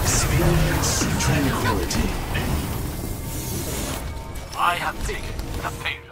Experience tranquility. I have taken the failure.